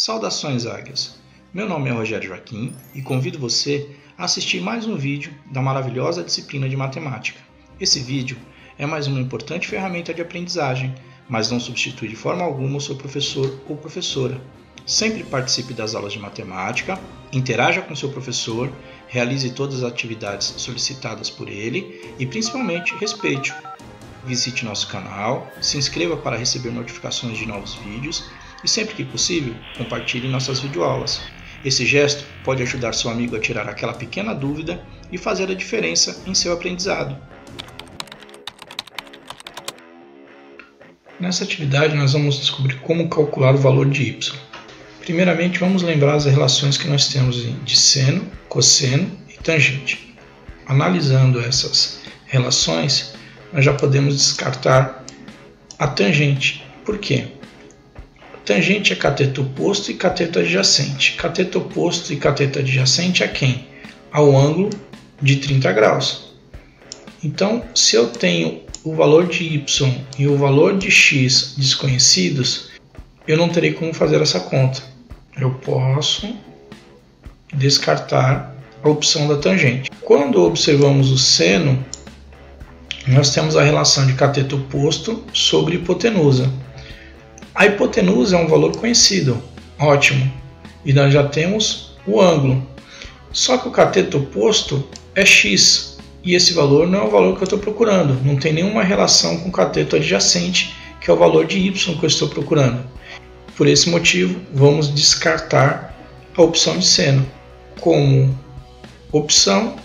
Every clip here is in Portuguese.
Saudações águias! Meu nome é Rogério Joaquim e convido você a assistir mais um vídeo da maravilhosa disciplina de matemática. Esse vídeo é mais uma importante ferramenta de aprendizagem, mas não substitui de forma alguma o seu professor ou professora. Sempre participe das aulas de matemática, interaja com seu professor, realize todas as atividades solicitadas por ele e principalmente respeite-o. Visite nosso canal, se inscreva para receber notificações de novos vídeos e sempre que possível, compartilhe nossas videoaulas. Esse gesto pode ajudar seu amigo a tirar aquela pequena dúvida e fazer a diferença em seu aprendizado. Nessa atividade, nós vamos descobrir como calcular o valor de y. Primeiramente, vamos lembrar as relações que nós temos de seno, cosseno e tangente. Analisando essas relações, nós já podemos descartar a tangente. Por quê? Tangente é cateto oposto e cateto adjacente. Cateto oposto e cateto adjacente a quem? Ao ângulo de 30 graus. Então, se eu tenho o valor de y e o valor de x desconhecidos, eu não terei como fazer essa conta. Eu posso descartar a opção da tangente. Quando observamos o seno, nós temos a relação de cateto oposto sobre hipotenusa. A hipotenusa é um valor conhecido, ótimo, e nós já temos o ângulo. Só que o cateto oposto é x, e esse valor não é o valor que eu estou procurando, não tem nenhuma relação com o cateto adjacente, que é o valor de y que eu estou procurando. Por esse motivo, vamos descartar a opção de seno. Como opção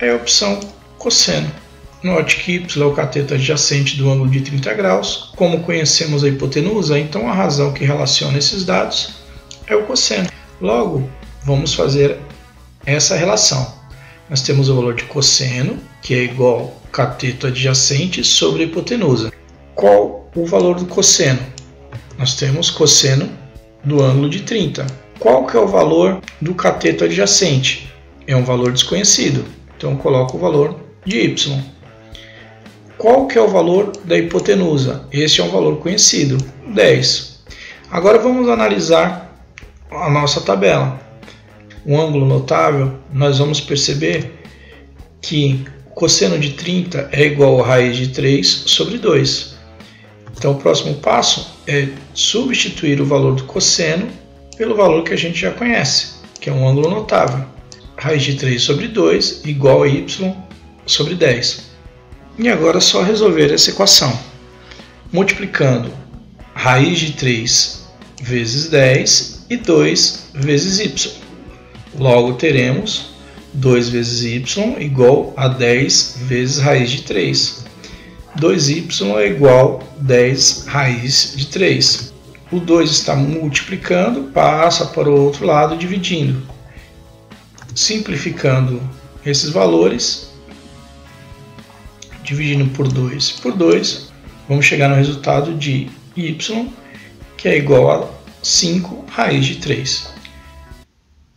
é a opção cosseno. Note que y é o cateto adjacente do ângulo de 30 graus. Como conhecemos a hipotenusa, então a razão que relaciona esses dados é o cosseno. Logo, vamos fazer essa relação. Nós temos o valor de cosseno, que é igual cateto adjacente sobre a hipotenusa. Qual o valor do cosseno? Nós temos cosseno do ângulo de 30. Qual que é o valor do cateto adjacente? É um valor desconhecido. Então coloco o valor de y. Qual que é o valor da hipotenusa? Este é um valor conhecido, 10. Agora vamos analisar a nossa tabela. O ângulo notável, nós vamos perceber que cosseno de 30 é igual a raiz de 3 sobre 2. Então o próximo passo é substituir o valor do cosseno pelo valor que a gente já conhece, que é um ângulo notável. Raiz de 3 sobre 2 igual a y sobre 10. E agora é só resolver essa equação. Multiplicando raiz de 3 vezes 10 e 2 vezes y. Logo teremos 2 vezes y igual a 10 vezes raiz de 3. 2y é igual a 10 raiz de 3. O 2 está multiplicando, passa para o outro lado dividindo. Simplificando esses valores, dividindo por 2 por 2, vamos chegar no resultado de y, que é igual a 5 raiz de 3.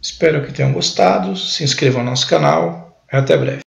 Espero que tenham gostado, se inscrevam no nosso canal até breve.